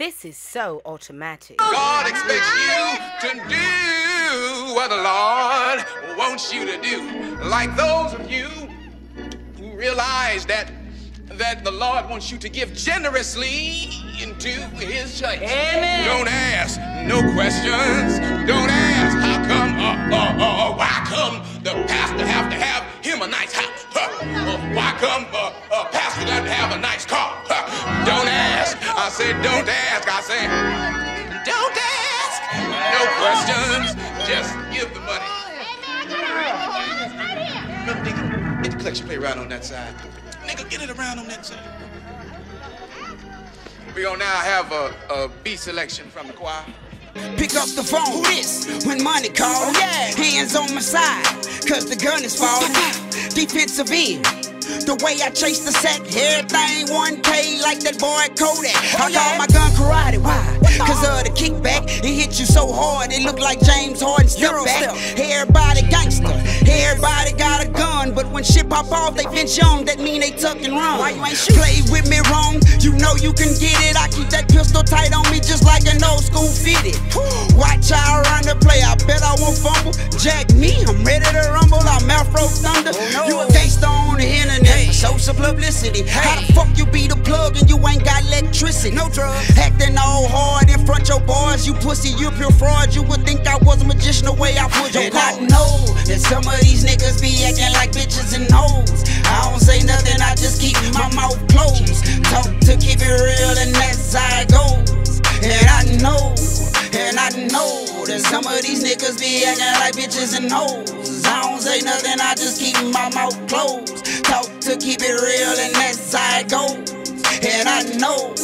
This is so automatic. God expects you to do what the Lord wants you to do. Like those of you who realize that that the Lord wants you to give generously into his church. Amen. Don't ask no questions. Don't ask how come uh, uh, uh, why come the pastor have to have him a nice house? Huh? Uh, why come uh, uh, pastor got to have a nice car? Said don't ask. I said don't ask. No questions. Just give the money. Look, nigga, get the collection plate right on that side. Nigga, get it around on that side. We gonna now have a, a B selection from the choir. Pick up the phone. Who this? When money calls. Oh, yeah. Hands on my side. Cause the gun is falling. Defensive end. The way I chase the sack, everything 1K like that boy Kodak. Oh, I call my gun karate. Why? Cause of the kickback. It hit you so hard, it looked like James Harden step back. Everybody gangster. Everybody got a gun. But when shit pop off, they finch on. That mean they tuck and run. Why you ain't shoot? Play with me wrong. You know you can get it. I keep that pistol tight on me just like an old school fitted. Watch how I run the play. I bet I won't fumble. Jack me, I'm ready to rumble. Internet. some publicity. How the fuck you be the plug and you ain't got electricity? No drugs. Acting all hard in front your boys. You pussy, you pure fraud. You would think I was a magician the way I put your And I know that some of these niggas be acting like bitches and hoes. I don't say nothing, I just keep my mouth closed. Talk these niggas be acting like bitches and hoes. I don't say nothing, I just keep my mouth closed. Talk to keep it real, and that's how it goes. And I know.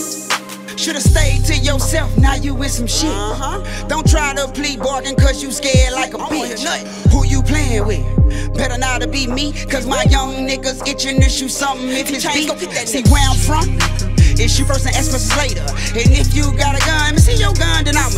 Should've stayed to yourself, now you with some shit. Don't try to plead bargain cause you scared like a bitch. Who you playing with? Better not to be me, cause my young niggas itching to shoot something if it's beat. See where I'm from? It's you first and X versus later. And if you got a gun, see your gun, then I'ma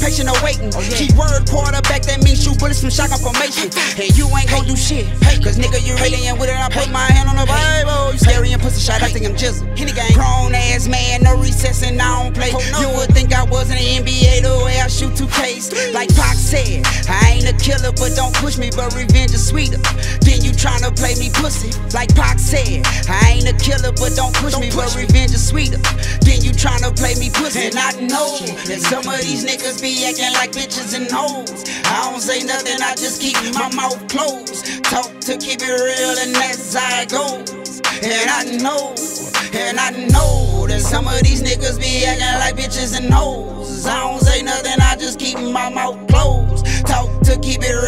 impatient or waiting. Keyword quarterback, that means shoot bullets from shotgun formation. And you ain't gon' do shit. Cause nigga, you really ain't with it. I put my hand on the Bible. You scary and pussy shot, I think I'm jizzle. Grown ass man, no recess and I don't play. You would think I was in the NBA the way I shoot two Ks. Like Pac said, I ain't a killer, but don't push me, but revenge is sweeter. Then you tryna play me pussy. Like Pac said, I ain't a killer, but don't push me, but revenge is sweeter. Then you tryna play me pussy. And I know that some of these niggas be acting like bitches and hoes. I don't say nothing, I just keep my mouth closed. Talk to keep it real, and that's how it goes. And I know, and I know that some of these niggas be acting like bitches and hoes. I don't say nothing, I just keep my mouth keep it